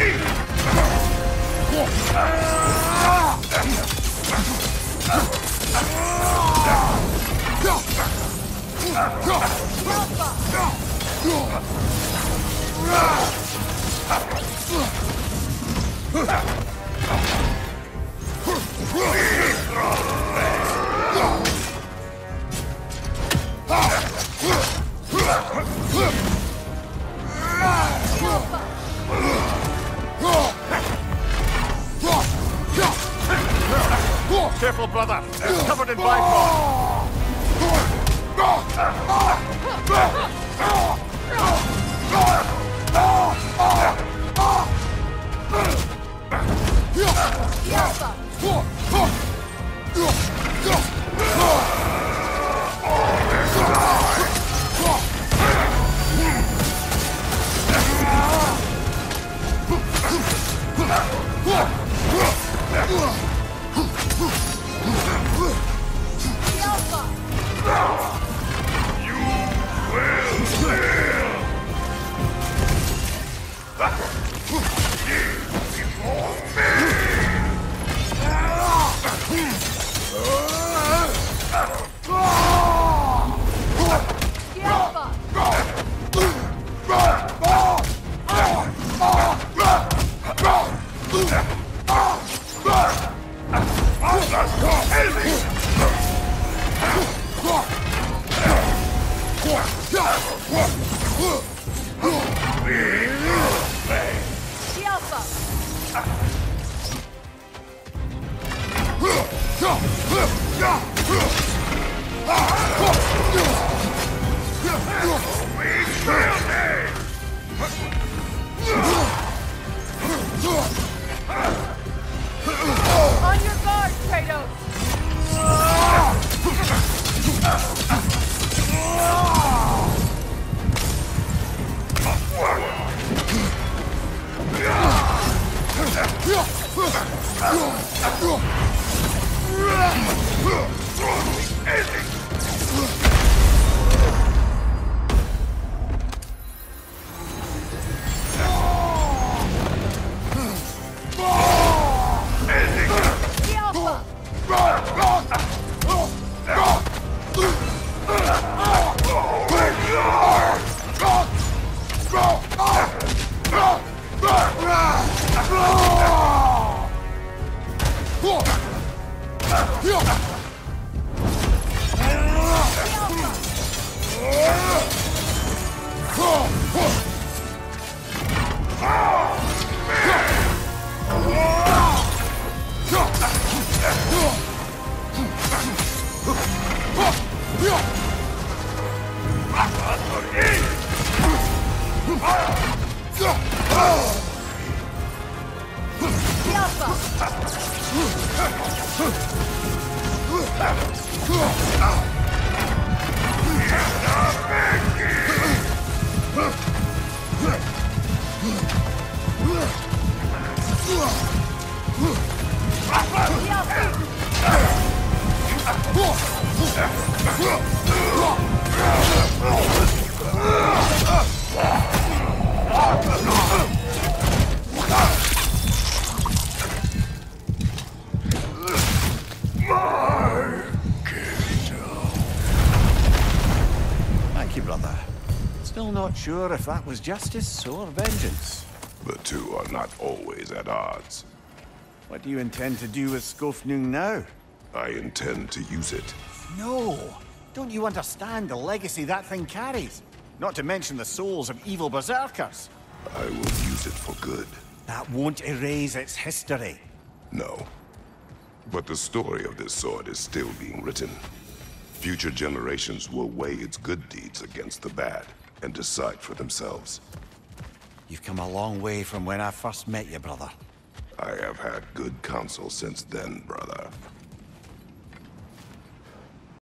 Eat! Huh! Careful, brother. It's covered in Bifrost. Oh! Before me! Alpha! Thank Still not sure if that was justice or vengeance. The two are not always at odds. What do you intend to do with Skofnung now? I intend to use it. No! Don't you understand the legacy that thing carries? Not to mention the souls of evil berserkers. I will use it for good. That won't erase its history. No. But the story of this sword is still being written. Future generations will weigh its good deeds against the bad and decide for themselves. You've come a long way from when I first met you, brother. I have had good counsel since then, brother.